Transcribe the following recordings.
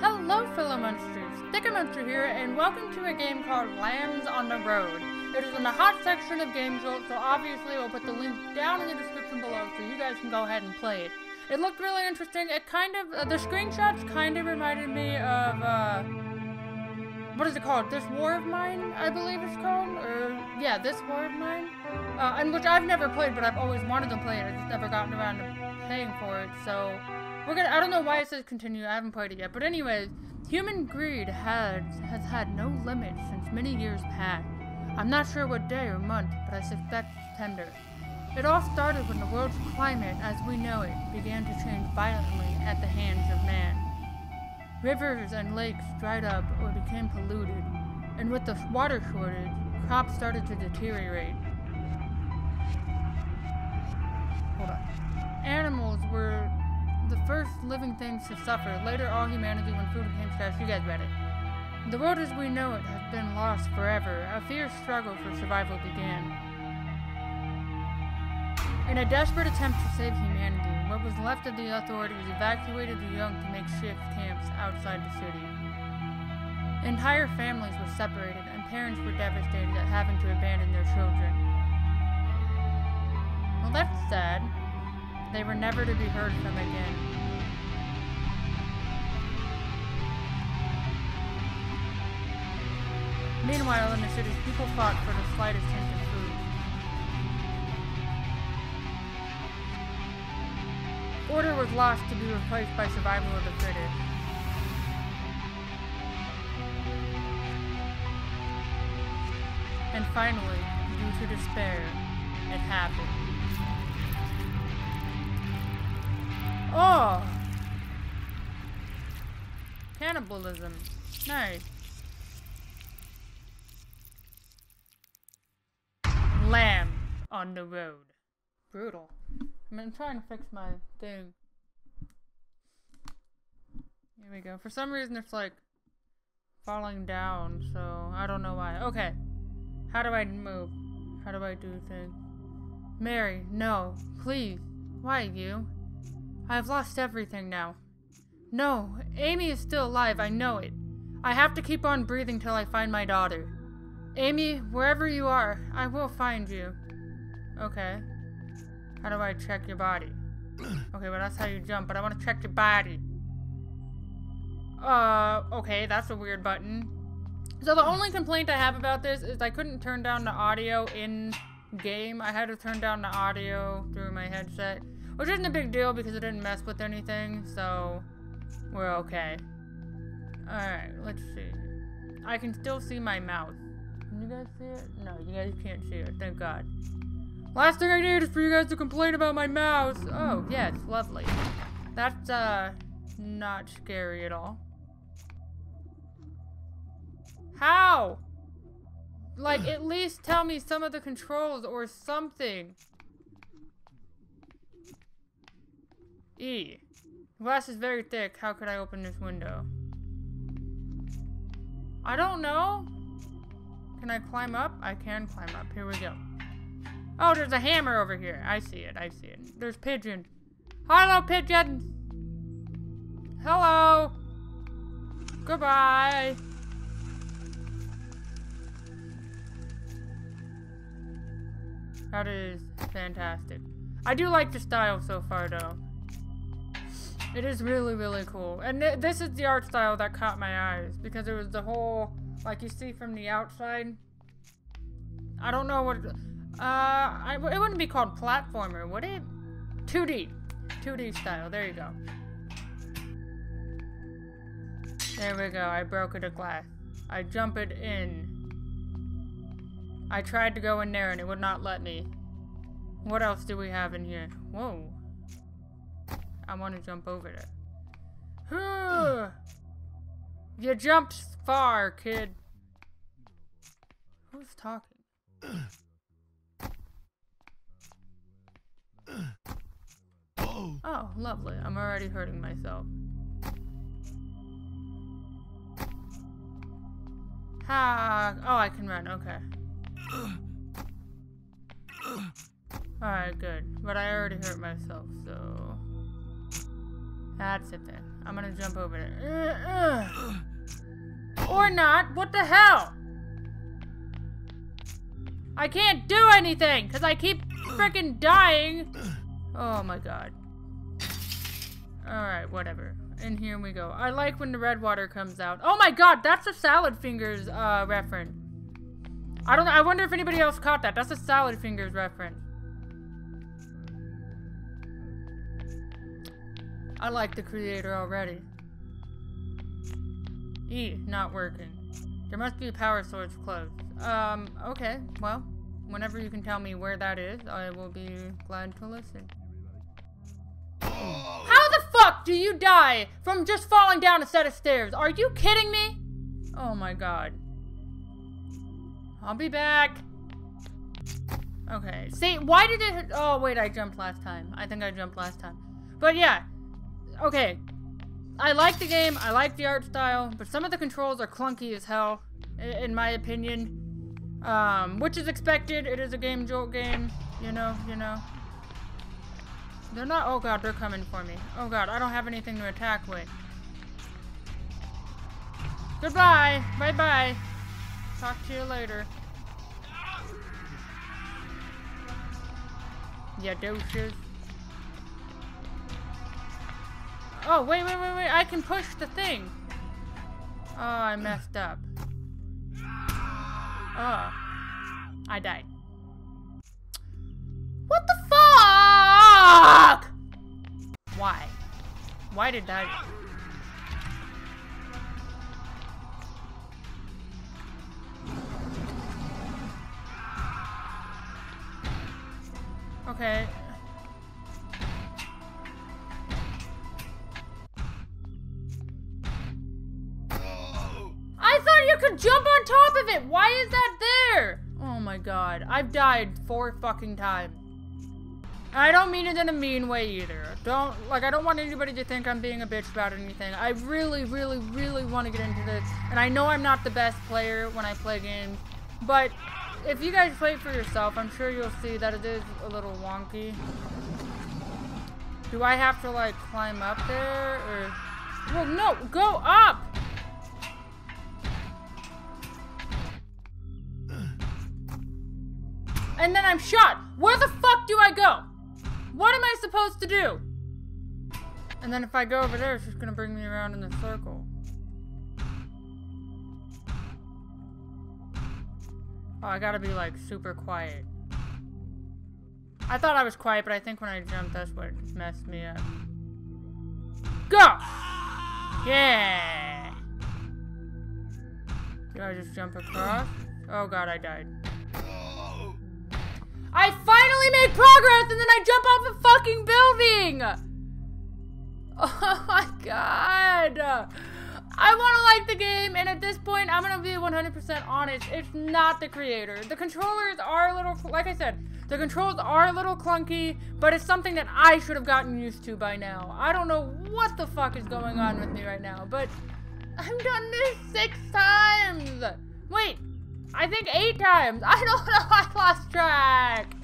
Hello, fellow Munsters. StikerMunster here, and welcome to a game called Lambs on the Road. It is in the hot section of Game Jolt, so obviously we'll put the link down in the description below so you guys can go ahead and play it. It looked really interesting. It kind of, uh, the screenshots kind of reminded me of, uh, what is it called? This War of Mine, I believe it's called? Or, yeah, This War of Mine? Uh, and which I've never played, but I've always wanted to play it. I've just never gotten around to paying for it, so... We're gonna, I don't know why it says continue, I haven't played it yet, but anyways, human greed has, has had no limit since many years past. I'm not sure what day or month, but I suspect September. It all started when the world's climate, as we know it, began to change violently at the hands of man. Rivers and lakes dried up or became polluted, and with the water shortage, crops started to deteriorate. Hold on. Animals were the first living things to suffer. Later, all humanity when food became scarce. You guys read it. The world as we know it has been lost forever. A fierce struggle for survival began. In a desperate attempt to save humanity, what was left of the authorities evacuated the young to makeshift camps outside the city. Entire families were separated, and parents were devastated at having to abandon their children. Well, that's sad. They were never to be heard from again. Meanwhile, in the cities, people fought for the slightest hint of food. Order was lost to be replaced by survival of the fittest. And finally, due to despair, it happened. Oh! Cannibalism. Nice. Lamb on the road. Brutal. I mean, I'm trying to fix my thing. Here we go. For some reason, it's like falling down, so I don't know why. Okay. How do I move? How do I do things? Mary, no. Please. Why you? I've lost everything now. No, Amy is still alive, I know it. I have to keep on breathing till I find my daughter. Amy, wherever you are, I will find you. Okay. How do I check your body? Okay, well that's how you jump, but I want to check your body. Uh, okay, that's a weird button. So the only complaint I have about this is I couldn't turn down the audio in game. I had to turn down the audio through my headset. Which isn't a big deal because it didn't mess with anything, so we're okay. Alright, let's see. I can still see my mouth. Can you guys see it? No, you guys can't see it, thank god. Last thing I need is for you guys to complain about my mouse. Oh, yes, lovely. That's, uh, not scary at all. How? Like, at least tell me some of the controls or something. E. Glass is very thick. How could I open this window? I don't know. Can I climb up? I can climb up. Here we go. Oh, there's a hammer over here. I see it. I see it. There's pigeons. Hello, pigeon. Hello. Goodbye. That is fantastic. I do like the style so far, though. It is really, really cool. And th this is the art style that caught my eyes because it was the whole, like you see from the outside. I don't know what, uh, I, it wouldn't be called platformer, would it? 2D. 2D style. There you go. There we go. I broke it a glass. I jump it in. I tried to go in there and it would not let me. What else do we have in here? Whoa. I want to jump over there. you jumped far, kid. Who's talking? Oh, lovely. I'm already hurting myself. Ah, oh, I can run. Okay. Alright, good. But I already hurt myself, so... That's it then. I'm gonna jump over there. Uh, uh. Or not. What the hell? I can't do anything because I keep freaking dying. Oh my god. Alright, whatever. And here we go. I like when the red water comes out. Oh my god, that's a Salad Fingers uh, reference. I don't I wonder if anybody else caught that. That's a Salad Fingers reference. I like the creator already. E, not working. There must be a power source close. Um, okay, well, whenever you can tell me where that is, I will be glad to listen. How the fuck do you die from just falling down a set of stairs? Are you kidding me? Oh my god. I'll be back. Okay, see, why did it- oh wait, I jumped last time. I think I jumped last time. But yeah, okay. I like the game, I like the art style, but some of the controls are clunky as hell, in my opinion. Um, which is expected, it is a Game Jolt game, you know, you know. They're not- oh god, they're coming for me. Oh god, I don't have anything to attack with. Goodbye! Bye-bye! Talk to you later. Yeah, douches. Oh, wait, wait, wait, wait. I can push the thing. Oh, I messed up. Oh. I died. What the fuck? Why? Why did I... Okay. I've died four fucking times. I don't mean it in a mean way either. Don't, like, I don't want anybody to think I'm being a bitch about anything. I really, really, really want to get into this. And I know I'm not the best player when I play games. But if you guys play for yourself, I'm sure you'll see that it is a little wonky. Do I have to, like, climb up there? Or... Well, no! Go up! And then I'm shot! Where the fuck do I go? What am I supposed to do? And then if I go over there, it's just gonna bring me around in a circle. Oh, I gotta be like super quiet. I thought I was quiet, but I think when I jumped, that's what messed me up. Go! Yeah! Did I just jump across? Oh god, I died. I finally made progress and then I jump off a fucking building! Oh my god! I want to like the game, and at this point, I'm gonna be 100% honest. It's not the creator. The controllers are a little, like I said, the controls are a little clunky, but it's something that I should have gotten used to by now. I don't know what the fuck is going on with me right now, but I've done this six times. Wait, I think eight times. I don't know. I lost track.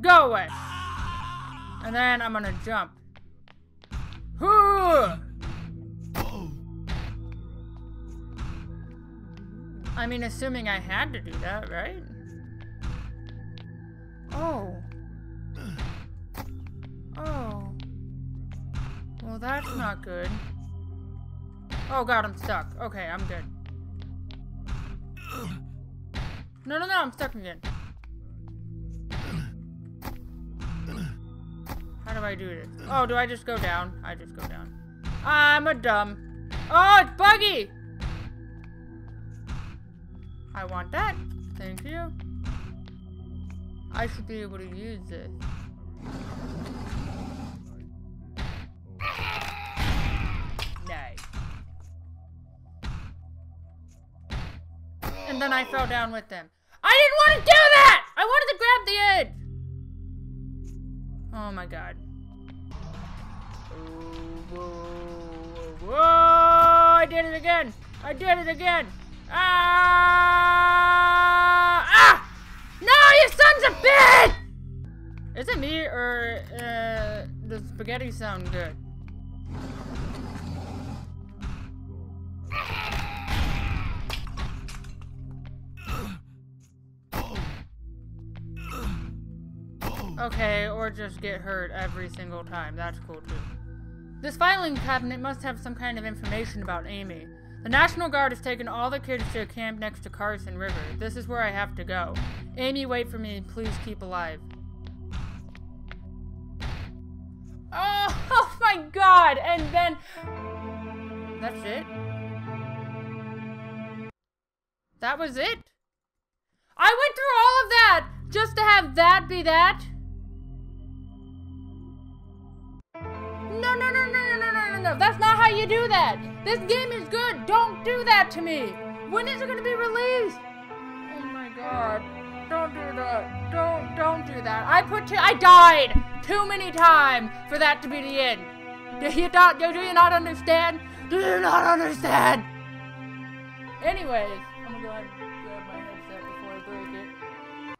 Go away. And then I'm gonna jump. I mean, assuming I had to do that, right? Oh. Oh. Well, that's not good. Oh god, I'm stuck. Okay, I'm good. No, no, no, I'm stuck again. How do I do this? Oh, do I just go down? I just go down. I'm a dumb. Oh, it's buggy! I want that. Thank you. I should be able to use this. Then I fell down with them. I didn't want to do that! I wanted to grab the edge! Oh my god. Whoa, whoa, whoa, I did it again! I did it again! Ah! Ah! No, you sons of bitch! Is it me or uh, the spaghetti sound good. Okay, or just get hurt every single time. That's cool too. This filing cabinet must have some kind of information about Amy. The National Guard has taken all the kids to a camp next to Carson River. This is where I have to go. Amy, wait for me. Please keep alive. Oh, oh my god! And then... That's it? That was it? I went through all of that just to have that be that? That's not how you do that. This game is good. Don't do that to me. When is it going to be released? Oh my god. Don't do that. Don't, don't do that. I put to, I died too many times for that to be the end. Do you not, do you not understand? Do you not understand? Anyways, I'm gonna go ahead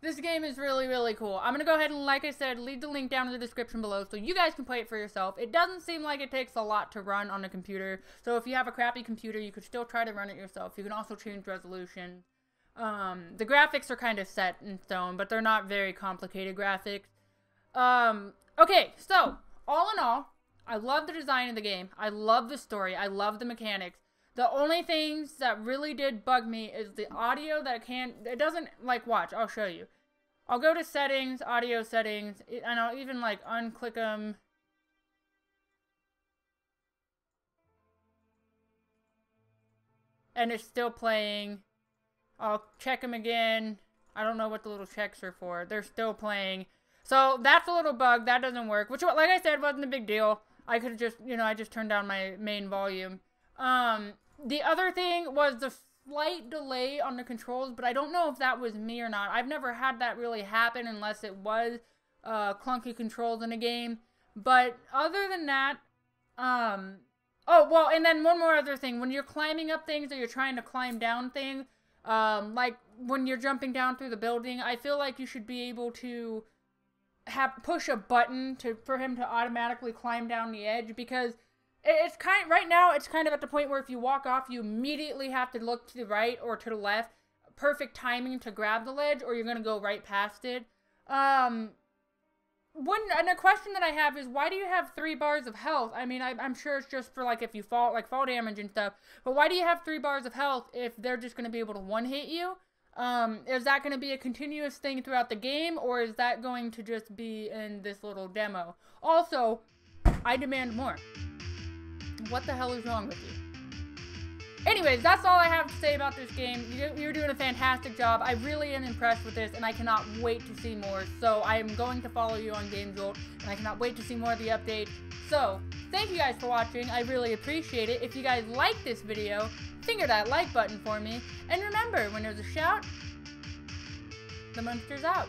This game is really, really cool. I'm gonna go ahead and, like I said, leave the link down in the description below so you guys can play it for yourself. It doesn't seem like it takes a lot to run on a computer, so if you have a crappy computer, you could still try to run it yourself. You can also change resolution. Um, the graphics are kind of set in stone, but they're not very complicated graphics. Um, okay, so, all in all, I love the design of the game. I love the story. I love the mechanics. The only things that really did bug me is the audio that can't, it doesn't, like, watch, I'll show you. I'll go to settings, audio settings, and I'll even, like, unclick them. And it's still playing. I'll check them again. I don't know what the little checks are for. They're still playing. So that's a little bug. That doesn't work. Which, like I said, wasn't a big deal. I could have just, you know, I just turned down my main volume. Um, the other thing was the slight delay on the controls, but I don't know if that was me or not. I've never had that really happen unless it was uh, clunky controls in a game. But other than that, um, oh, well, and then one more other thing. When you're climbing up things or you're trying to climb down things, um, like when you're jumping down through the building, I feel like you should be able to have push a button to for him to automatically climb down the edge because it's kind right now it's kind of at the point where if you walk off you immediately have to look to the right or to the left. Perfect timing to grab the ledge or you're going to go right past it. Um one and a question that i have is why do you have three bars of health? I mean I, i'm sure it's just for like if you fall like fall damage and stuff but why do you have three bars of health if they're just going to be able to one hit you? Um is that going to be a continuous thing throughout the game or is that going to just be in this little demo? Also i demand more what the hell is wrong with you? Anyways, that's all I have to say about this game. You're doing a fantastic job. I really am impressed with this, and I cannot wait to see more. So I am going to follow you on Game Jolt, and I cannot wait to see more of the update. So, thank you guys for watching. I really appreciate it. If you guys like this video, finger that like button for me. And remember, when there's a shout, the Munster's out.